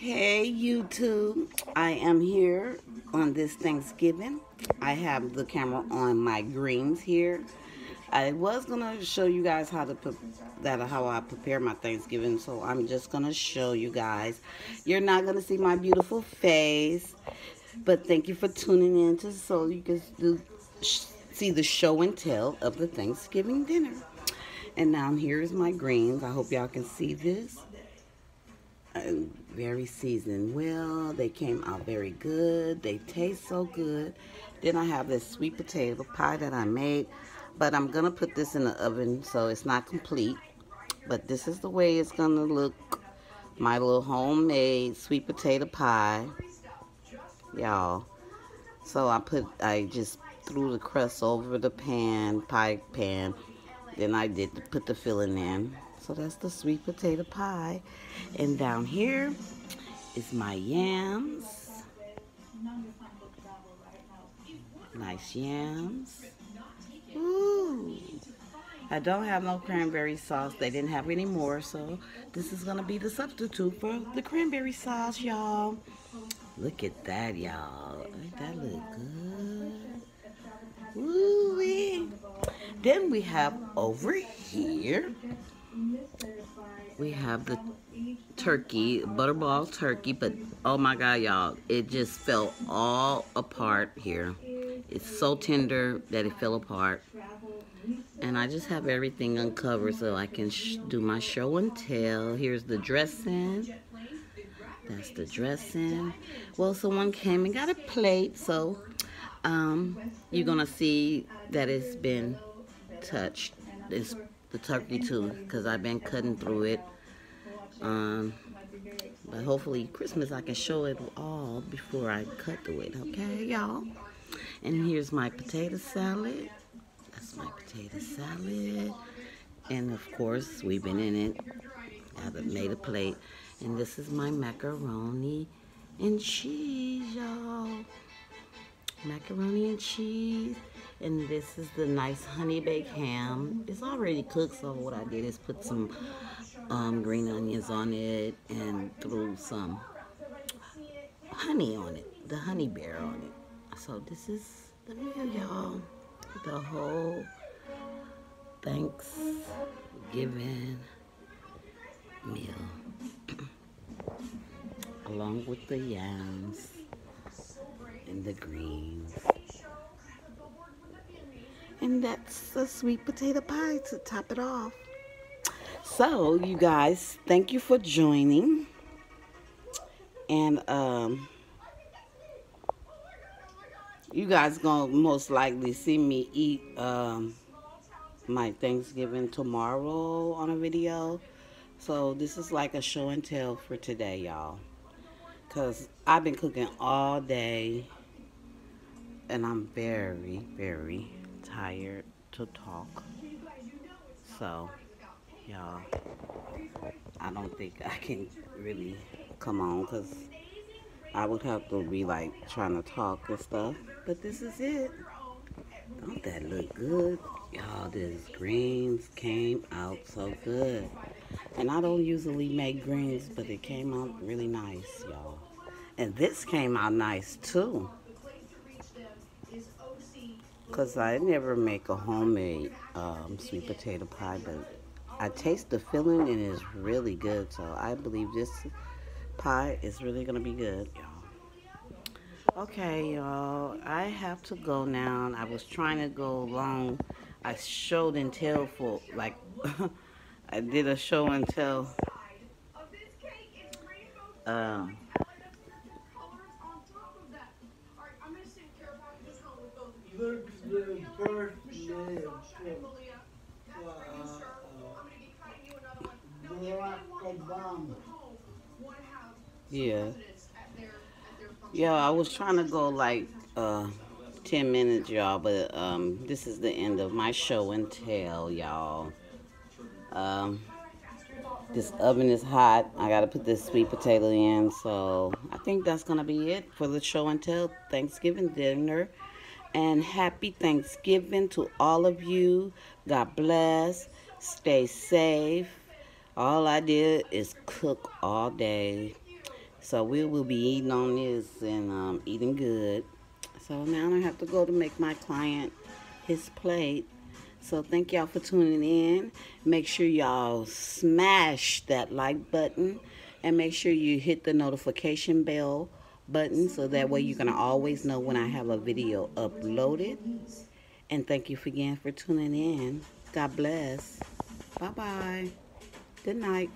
Hey YouTube, I am here on this Thanksgiving. I have the camera on my greens here. I was gonna show you guys how to put that how I prepare my Thanksgiving, so I'm just gonna show you guys. You're not gonna see my beautiful face, but thank you for tuning in to so you can do, see the show and tell of the Thanksgiving dinner. And now here's my greens. I hope y'all can see this very seasoned well. They came out very good. They taste so good. Then I have this sweet potato pie that I made. But I'm going to put this in the oven so it's not complete. But this is the way it's going to look. My little homemade sweet potato pie. Y'all. So I put, I just threw the crust over the pan, pie pan. Then I did put the filling in. So that's the sweet potato pie. And down here is my yams. Nice yams. Ooh. I don't have no cranberry sauce. They didn't have any more, so this is going to be the substitute for the cranberry sauce, y'all. Look at that, y'all. That look good. Ooh -wee. Then we have over here we have the turkey, butterball turkey, but oh my God, y'all, it just fell all apart here. It's so tender that it fell apart. And I just have everything uncovered so I can do my show and tell. Here's the dressing. That's the dressing. Well, someone came and got a plate, so um, you're going to see that it's been touched. It's the turkey too because I've been cutting through it. Um, but hopefully Christmas I can show it all before I cut through it, okay, y'all? And here's my potato salad. That's my potato salad. And of course, we've been in it. I've made a plate. And this is my macaroni and cheese, y'all. Macaroni and cheese. And this is the nice honey baked ham. It's already cooked, so what I did is put some um, green onions on it and threw some honey on it, the honey bear on it. So this is the meal, y'all. The whole Thanksgiving meal. Along with the yams and the greens. And that's a sweet potato pie to top it off. So, you guys, thank you for joining. And, um, you guys gonna most likely see me eat, um, my Thanksgiving tomorrow on a video. So, this is like a show and tell for today, y'all. Because I've been cooking all day. And I'm very, very tired to talk. So, y'all, I don't think I can really come on because I would have to be like trying to talk and stuff. But this is it. Don't that look good? Y'all, this greens came out so good. And I don't usually make greens, but it came out really nice, y'all. And this came out nice too. Because I never make a homemade um, sweet potato pie, but I taste the filling and it's really good. So I believe this pie is really going to be good, y'all. Okay, y'all. I have to go now. I was trying to go long. I showed and tell for, like, I did a show and tell. Um, Yeah. Yeah, I was trying to go like uh, 10 minutes, y'all, but um, this is the end of my show and tell, y'all. Um, this oven is hot. I got to put this sweet potato in, so I think that's going to be it for the show and tell Thanksgiving dinner and happy Thanksgiving to all of you. God bless. Stay safe. All I did is cook all day. So we will be eating on this and um, eating good. So now I have to go to make my client his plate. So thank y'all for tuning in. Make sure y'all smash that like button and make sure you hit the notification bell button so that way you're going to always know when I have a video uploaded. And thank you again for tuning in. God bless. Bye-bye. Good night.